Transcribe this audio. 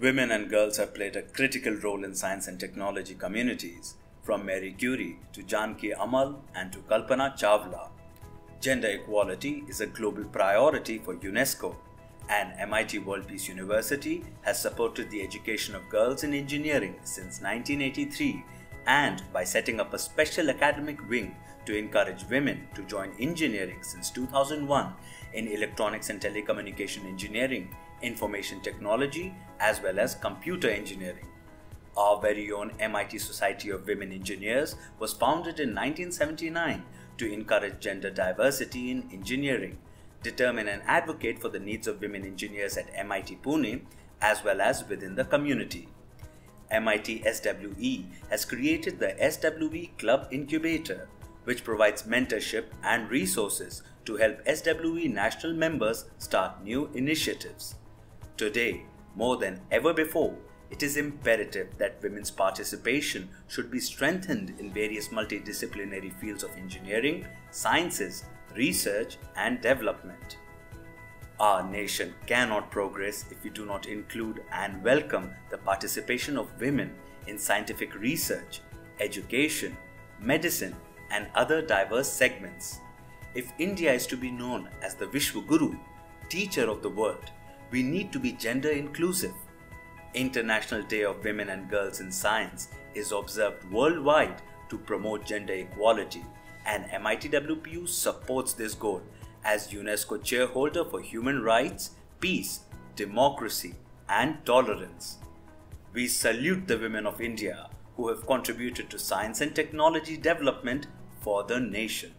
Women and girls have played a critical role in science and technology communities, from Marie Curie to Janaki Ammal and to Kalpana Chawla. Gender equality is a global priority for UNESCO, and MIT World Peace University has supported the education of girls in engineering since 1983 and by setting up a special academic wing to encourage women to join engineering since 2001 in electronics and telecommunication engineering, information technology, as well as computer engineering. Our very own MIT Society of Women Engineers was founded in 1979 to encourage gender diversity in engineering, determine and advocate for the needs of women engineers at MIT Pune, as well as within the community. MIT SWE has created the SWE Club Incubator, which provides mentorship and resources to help SWE national members start new initiatives. Today, more than ever before, it is imperative that women's participation should be strengthened in various multidisciplinary fields of engineering, sciences, research, and development. Our nation cannot progress if we do not include and welcome the participation of women in scientific research, education, medicine, and other diverse segments. If India is to be known as the Vishwaguru, teacher of the world, we need to be gender inclusive. International Day of Women and Girls in Science is observed worldwide to promote gender equality and MITWPU supports this goal as UNESCO chairholder for human rights, peace, democracy and tolerance. We salute the women of India who have contributed to science and technology development for the nation.